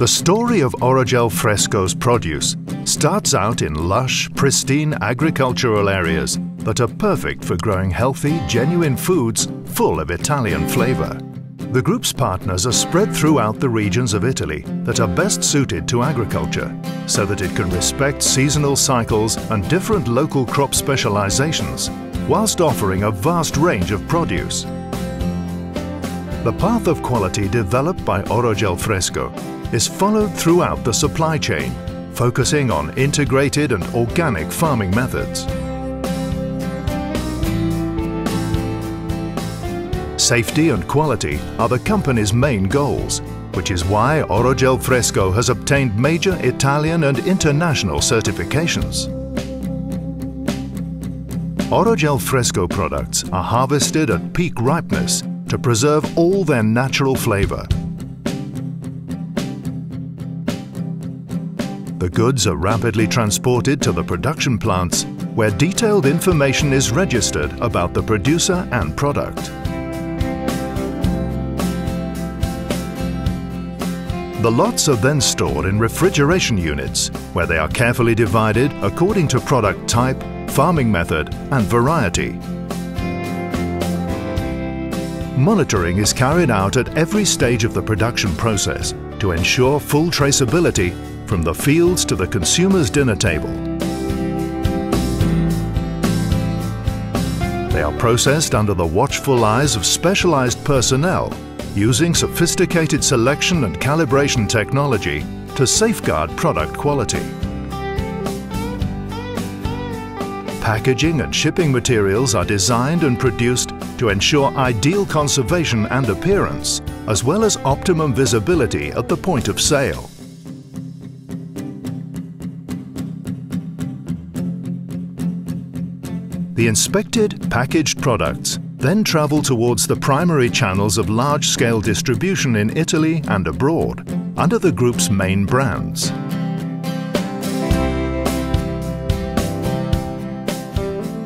The story of Orogel Fresco's produce starts out in lush, pristine agricultural areas that are perfect for growing healthy, genuine foods full of Italian flavour. The group's partners are spread throughout the regions of Italy that are best suited to agriculture, so that it can respect seasonal cycles and different local crop specializations, whilst offering a vast range of produce. The path of quality developed by Orogel Fresco is followed throughout the supply chain, focusing on integrated and organic farming methods. Safety and quality are the company's main goals, which is why Orogel Fresco has obtained major Italian and international certifications. Orogel Fresco products are harvested at peak ripeness to preserve all their natural flavour The goods are rapidly transported to the production plants where detailed information is registered about the producer and product. The lots are then stored in refrigeration units where they are carefully divided according to product type, farming method and variety. Monitoring is carried out at every stage of the production process to ensure full traceability from the fields to the consumer's dinner table. They are processed under the watchful eyes of specialized personnel using sophisticated selection and calibration technology to safeguard product quality. Packaging and shipping materials are designed and produced to ensure ideal conservation and appearance, as well as optimum visibility at the point of sale. The inspected, packaged products then travel towards the primary channels of large-scale distribution in Italy and abroad, under the group's main brands.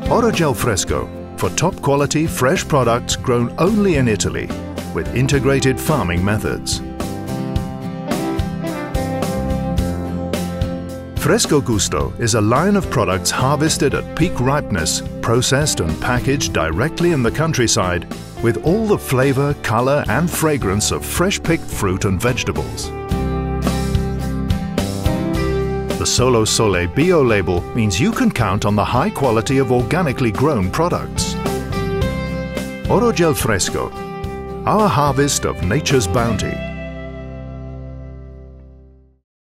Orogel Fresco, for top-quality fresh products grown only in Italy, with integrated farming methods. Fresco Gusto is a line of products harvested at peak ripeness, processed and packaged directly in the countryside with all the flavour, colour and fragrance of fresh-picked fruit and vegetables. The Solo Sole Bio label means you can count on the high quality of organically grown products. Orogel Fresco, our harvest of nature's bounty.